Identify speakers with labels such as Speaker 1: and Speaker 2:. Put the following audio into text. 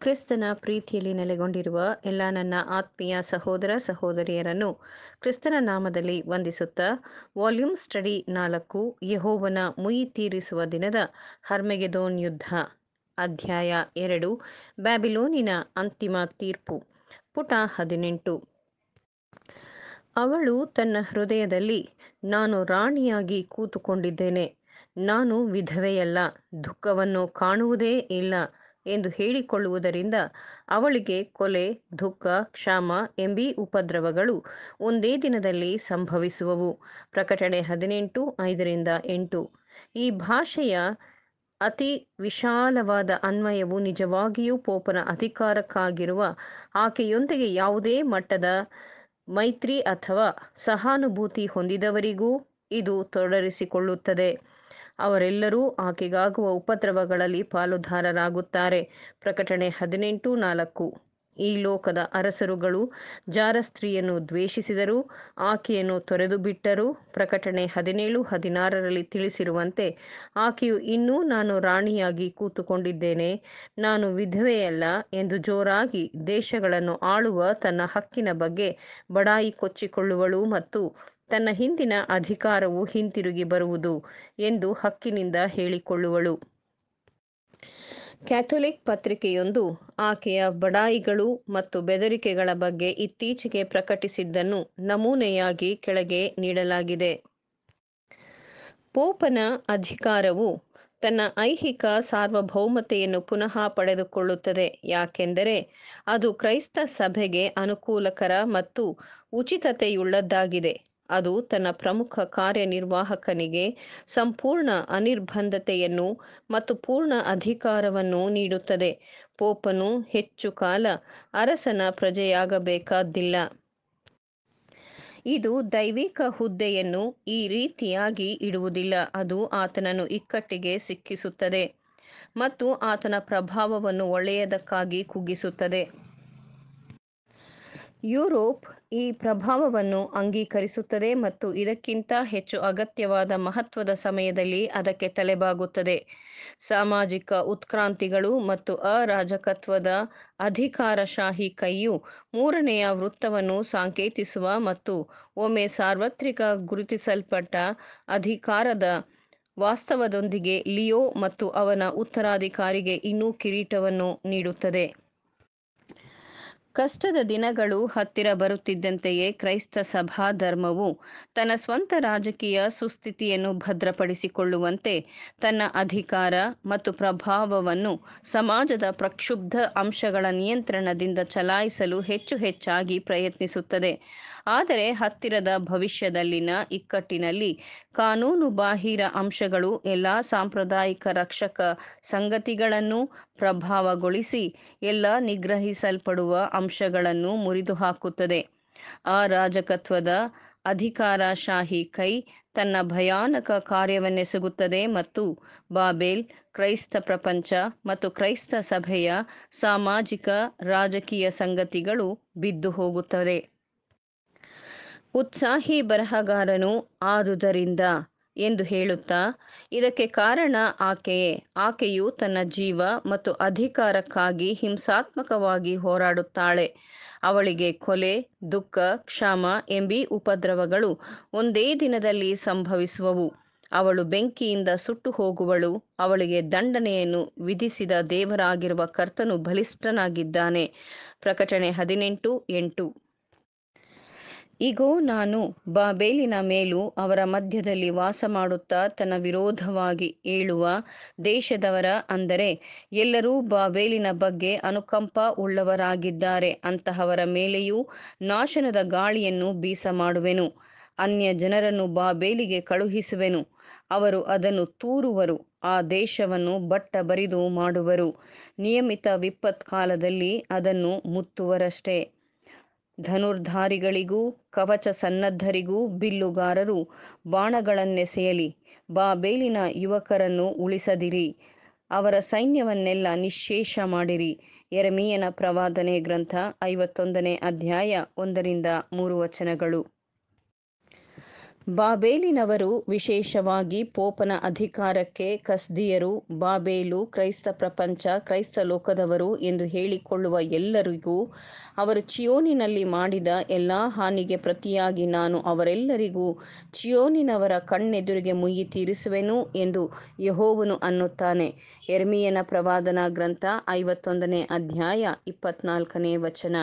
Speaker 1: ಕ್ರಿಸ್ತನ ಪ್ರೀತಿಯಲ್ಲಿ ನೆಲೆಗೊಂಡಿರುವ ಎಲ್ಲ ನನ್ನ ಆತ್ಮೀಯ ಸಹೋದರ ಸಹೋದರಿಯರನ್ನು ಕ್ರಿಸ್ತನ ನಾಮದಲ್ಲಿ ವಂದಿಸುತ್ತಾ, ವಾಲ್ಯೂಮ್ ಸ್ಟಡಿ ನಾಲ್ಕು, ಯಹೋವನ ಮುಯಿ ತೀರಿಸುವ ದಿನದ ಹರ್ಮೆಗೆದೋನ್ ಯುದ್ಧ, ಅಧ್ಯಾಯ ಎರಡು, ಬ್ಯಾಬಿಲೋನಿನ ಅಂತಿಮ ತೀರ್ಪು, ಪುಟ ಹದಿನೆಂಟು. ಅವಳು ತನ್ನ ಹೃದಯದಲ್ಲಿ, ನಾನು ರಾಣಿಯಾಗಿ ಕೂತುಕೊಂಡಿದ್ದೇನೆ, ನಾನು ವಿಧವೆಯಲ್ಲ, ದುಃಖವನ್ನು ಕಾಣುವುದೇ ಇಲ್ಲ. ಎಂದು ಹೇಳಿಕೊಳ್ಳುವುದರಿಂದ ಅವಳಿಗೆ ಕೊಲೆ, ದುಃಖ, ಕ್ಷಾಮ ಎಂಬೀ ಉಪದ್ರವಗಳು ಒಂದೇ ದಿನದಲ್ಲಿ ಸಂಭವಿಸುವವು. ಪ್ರಕಟಣೆ ಹದಿನೆಂಟು, ಐದರಿಂದ ಎಂಟು. ಈ ಭಾಷೆಯ ಅತಿ ವಿಶಾಲವಾದ ಅನ್ವಯವು ನಿಜವಾಗಿಯೂ ಪೋಪನ ಅಧಿಕಾರಕ್ಕಾಗಿರುವ ಆಕೆಯೊಂದಿಗೆ ಯಾವುದೇ ಮಟ್ಟದ ಮೈತ್ರಿ ಅಥವಾ ಸಹಾನುಭೂತಿ ಹೊಂದಿದವರಿಗೂ ಇದು ತೊಡರಿಸಿಕೊಳ್ಳುತ್ತದೆ. ಅವರೆಲ್ಲರೂ ಆಕೆಗಾಗುವ ಉಪದ್ರವಗಳಲ್ಲಿ ಪಾಲುದಾರರಾಗುತ್ತಾರೆ. ಪ್ರಕಟಣೆ ಹದಿನೆಂಟು ನಾಲ್ಕು. ಈ ಲೋಕದ ಅರಸರುಗಳು ಜಾರಸ್ತ್ರೀಯನ್ನು ದ್ವೇಷಿಸಿದರು, ಆಕೆಯನ್ನು ತೊರೆದು ಬಿಟ್ಟರು ಪ್ರಕಟಣೆ ಹದಿನೇಳು, ಹದಿನಾರರಲ್ಲಿ ತಿಳಿಸಿರುವಂತೆ, ಆಕೆಯು ಇನ್ನೂ ನಾನು ರಾಣಿಯಾಗಿ ಕೂತುಕೊಂಡಿದ್ದೇನೆ. ನಾನು ವಿಧವೆಯಲ್ಲ ಎಂದು ಜೋರಾಗಿ ದೇಶಗಳನ್ನು ಆಳುವ ತನ್ನ ಹಕ್ಕಿನ ಬಗ್ಗೆ ಬಡಾಯಿ ಕೊಚ್ಚಿಕೊಳ್ಳುವಳು ಮತ್ತು ತನ್ನ ಹಿಂದಿನ ಅಧಿಕಾರವು ಹಿಂತಿರುಗಿ ಬರುವುದು ಎಂದು ಹಕ್ಕಿನಿಂದ ಹೇಳಿಕೊಳ್ಳುವಳು. ಕ್ಯಾಥೊಲಿಕ್ ಪತ್ರಿಕೆಯೊಂದು ಆಕೆಯ ಬಡಾಯಿಗಳು ಮತ್ತು ಬೆದರಿಕೆಗಳ ಬಗ್ಗೆ ಇತ್ತೀಚೆಗೆ ಪ್ರಕಟಿಸಿದ್ದನ್ನು ನಮೂನೆಯಾಗಿ ಕೆಳಗೆ ನೀಡಲಾಗಿದೆ. ಪೋಪನ ಅಧಿಕಾರವು ತನ್ನ ಐಹಿಕ ಸಾರ್ವಭೌಮತೆಯನ್ನು ಪುನಃ ಪಡೆದುಕೊಳ್ಳುತ್ತದೆ, ಯಾಕೆಂದರೆ ಅದು ಕ್ರೈಸ್ತ ಸಭೆಗೆ ಅನುಕೂಲಕರ ಮತ್ತು ಉಚಿತತೆಯುಳ್ಳದ್ದಾಗಿದೆ. ಅದು ತನ್ನ ಪ್ರಮುಖ ಕಾರ್ಯನಿರ್ವಾಹಕನಿಗೆ ಸಂಪೂರ್ಣ ಅನಿರ್ಬಂಧತೆಯನ್ನು ಮತ್ತು ಪೂರ್ಣ ಅಧಿಕಾರವನ್ನು ನೀಡುತ್ತದೆ. ಪೋಪನು ಹೆಚ್ಚು ಕಾಲ ಅರಸನ ಪ್ರಜೆಯಾಗಬೇಕಾದ್ದಿಲ್ಲ ಇದು ದೈವಿಕ ಹುದ್ದೆಯನ್ನು ಈ ರೀತಿಯಾಗಿ ಇಡುವುದಿಲ್ಲ. ಅದು ಆತನನ್ನು ಇಕ್ಕಟ್ಟಿಗೆ ಸಿಕ್ಕಿಸುತ್ತದೆ ಮತ್ತು ಆತನ ಪ್ರಭಾವವನ್ನು ಒಳ್ಳೆಯದಕ್ಕಾಗಿ ಕುಗ್ಗಿಸುತ್ತದೆ. ಯುರೋಪ್ ಈ ಪ್ರಭಾವವನ್ನು ಅಂಗೀಕರಿಸುತ್ತದೆ ಮತ್ತು ಇದಕ್ಕಿಂತ ಹೆಚ್ಚು ಅಗತ್ಯವಾದ ಮಹತ್ವದ ಸಮಯದಲ್ಲಿ ಅದಕ್ಕೆ ತಲೆಬಾಗುತ್ತದೆ. ಸಾಮಾಜಿಕ ಉತ್ಕ್ರಾಂತಿಗಳು ಮತ್ತು ಅರಾಜಕತ್ವದ ಅಧಿಕಾರಶಾಹಿ ಕೈಯು ಮೂರನೆಯ ವೃತ್ತವನ್ನು ಸಾಂಕೇತಿಸುವ ಮತ್ತು ಒಮ್ಮೆ ಸಾರ್ವತ್ರಿಕ ಗುರುತಿಸಲ್ಪಟ್ಟ ಅಧಿಕಾರದ ವಾಸ್ತವದೊಂದಿಗೆ ಲಿಯೋ ಮತ್ತು ಅವನ ಉತ್ತರಾಧಿಕಾರಿಗೆ ಇನ್ನೂ ಕಿರೀಟವನ್ನು ನೀಡುತ್ತದೆ. ಕಷ್ಟದ ದಿನಗಳು ಹತ್ತಿರ ಬರುತ್ತಿದ್ದಂತೆಯೇ ಕ್ರೈಸ್ತ ಸಭಾ ಧರ್ಮವು ತನ್ನ ಸ್ವಂತ ರಾಜಕೀಯ ಸುಸ್ಥಿತಿಯನ್ನು ಭದ್ರಪಡಿಸಿಕೊಳ್ಳುವಂತೆ ತನ್ನ ಅಧಿಕಾರ ಮತ್ತು ಪ್ರಭಾವವನ್ನು ಸಮಾಜದ ಪ್ರಕ್ಷುಬ್ಧ ಅಂಶಗಳ ನಿಯಂತ್ರಣದಿಂದ ಚಲಾಯಿಸಲು ಹೆಚ್ಚು ಹೆಚ್ಚಾಗಿ ಪ್ರಯತ್ನಿಸುತ್ತದೆ. ಆದರೆ ಹತ್ತಿರದ ಭವಿಷ್ಯದಲ್ಲಿನ ಇಕ್ಕಟ್ಟಿನಲ್ಲಿ ಕಾನೂನು ಬಾಹಿರ ಅಂಶಗಳು ಎಲ್ಲ ಸಾಂಪ್ರದಾಯಿಕ ರಕ್ಷಕ ಸಂಗತಿಗಳನ್ನು ಪ್ರಭಾವಗೊಳಿಸಿ ಎಲ್ಲ ನಿಗ್ರಹಿಸಲ್ಪಡುವ ಅಂಶಗಳನ್ನು ಮುರಿದು ಹಾಕುತ್ತದೆ ಆ ರಾಜಕತ್ವದ ಅಧಿಕಾರಶಾಹಿ ಕೈ ತನ್ನ ಭಯಾನಕ ಕಾರ್ಯವನ್ನೆಸಗುತ್ತದೆ ಮತ್ತು ಬಾಬೇಲ್ ಕ್ರೈಸ್ತ ಪ್ರಪಂಚ ಮತ್ತು ಕ್ರೈಸ್ತ ಸಭೆಯ ಸಾಮಾಜಿಕ ರಾಜಕೀಯ ಸಂಗತಿಗಳು ಬಿದ್ದು ಹೋಗುತ್ತವೆ ಉತ್ಸಾಹಿ ಬರಹಗಾರನು ಆದುದರಿಂದ ಎಂದು ಹೇಳುತ್ತಾ, ಇದಕ್ಕೆ ಕಾರಣ ಆಕೆಯೇ ಆಕೆಯು ತನ್ನ ಜೀವ ಮತ್ತು ಅಧಿಕಾರಕ್ಕಾಗಿ ಹಿಂಸಾತ್ಮಕವಾಗಿ ಹೋರಾಡುತ್ತಾಳೆ. ಅವಳಿಗೆ ಕೊಲೆ, ದುಃಖ, ಕ್ಷಾಮ ಎಂಬಿ ಉಪದ್ರವಗಳು ಒಂದೇ ದಿನದಲ್ಲಿ ಸಂಭವಿಸುವವು. ಅವಳು ಬೆಂಕಿಯಿಂದ ಸುಟ್ಟು ಹೋಗುವಳು. ಅವಳಿಗೆ ದಂಡನೆಯನ್ನು ವಿಧಿಸಿದ ದೇವರಾಗಿರುವ ಕರ್ತನು ಬಲಿಷ್ಠನಾಗಿದ್ದಾನೆ. ಪ್ರಕಟಣೆ ಹದಿನೆಂಟು ಎಂಟು. ಇಗೋ, ನಾನು ಬಾಬೇಲಿನ ಮೇಲೂ ಅವರ ಮಧ್ಯದಲ್ಲಿ ವಾಸ ಮಾಡುತ್ತಾ ತನ್ನ ವಿರೋಧವಾಗಿ ಏಳುವ ದೇಶದವರ ಅಂದರೆ, ಎಲ್ಲರೂ ಬಾಬೇಲಿನ ಬಗ್ಗೆ ಅನುಕಂಪ ಉಳ್ಳವರಾಗಿದ್ದಾರೆ, ಅಂತಹವರ ಮೇಲೆಯೂ ನಾಶನದ ಗಾಳಿಯನ್ನು ಬೀಸ ಮಾಡುವೆನು ಅನ್ಯ ಜನರನ್ನು ಬಾಬೇಲಿಗೆ ಕಳುಹಿಸುವೆನು. ಅವರು ಅದನ್ನು ತೂರುವರು, ಆ ದೇಶವನ್ನು ಬಟ್ಟ ಬರಿದು ಮಾಡುವರು. ನಿಯಮಿತ ವಿಪತ್ ಕಾಲದಲ್ಲಿ ಅದನ್ನು ಮುತ್ತುವರಷ್ಟೇ. ಧನುರ್ಧಾರಿಗಳಿಗೂ, ಕವಚ ಸನ್ನದ್ಧರಿಗೂ ಬಿಲ್ಲುಗಾರರು, ಬಾಣಗಳನ್ನೆಸೆಯಲಿ ಬಾಬೇಲಿನ ಯುವಕರನ್ನು ಉಳಿಸದಿರಿ, ಅವರ ಸೈನ್ಯವನ್ನೆಲ್ಲ ನಿಶ್ಶೇಷ ಮಾಡಿರಿ. ಎರಮೀಯನ ಪ್ರವಾದನೆ ಗ್ರಂಥ ಐವತ್ತೊಂದನೇ ಅಧ್ಯಾಯ ಒಂದರಿಂದ ಮೂರು ವಚನಗಳು. ಬಾಬೇಲಿನವರು ವಿಶೇಷವಾಗಿ ಪೋಪನ ಅಧಿಕಾರಕ್ಕೆ ಕಸ್ದಿಯರು, ಬಾಬೇಲು, ಕ್ರೈಸ್ತ ಪ್ರಪಂಚ, ಕ್ರೈಸ್ತ ಲೋಕದವರು ಎಂದು ಹೇಳಿಕೊಳ್ಳುವ ಎಲ್ಲರಿಗೂ ಅವರು ಚಿಯೋನಿನಲ್ಲಿ ಮಾಡಿದ ಎಲ್ಲ ಹಾನಿಗೆ ಪ್ರತಿಯಾಗಿ ನಾನು ಅವರೆಲ್ಲರಿಗೂ ಚಿಯೋನಿನವರ ಕಣ್ಣೆದುರಿಗೆ ಮುಯ್ಯಿ ತೀರಿಸುವೆನು ಎಂದು ಯಹೋವನು ಅನ್ನುತ್ತಾನೆ. ಎರ್ಮಿಯನ ಪ್ರವಾದನಾ ಗ್ರಂಥ ಐವತ್ತೊಂದನೇ ಅಧ್ಯಾಯ ಇಪ್ಪತ್ನಾಲ್ಕನೇ ವಚನ.